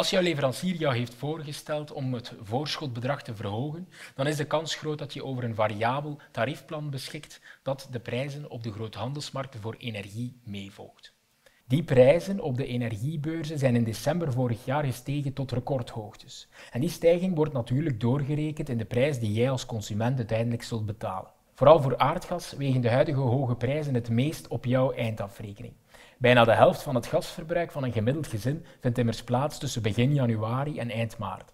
Als jouw leverancier jou heeft voorgesteld om het voorschotbedrag te verhogen, dan is de kans groot dat je over een variabel tariefplan beschikt dat de prijzen op de groothandelsmarkten voor energie meevolgt. Die prijzen op de energiebeurzen zijn in december vorig jaar gestegen tot recordhoogtes. En die stijging wordt natuurlijk doorgerekend in de prijs die jij als consument uiteindelijk zult betalen. Vooral voor aardgas wegen de huidige hoge prijzen het meest op jouw eindafrekening. Bijna de helft van het gasverbruik van een gemiddeld gezin vindt immers plaats tussen begin januari en eind maart.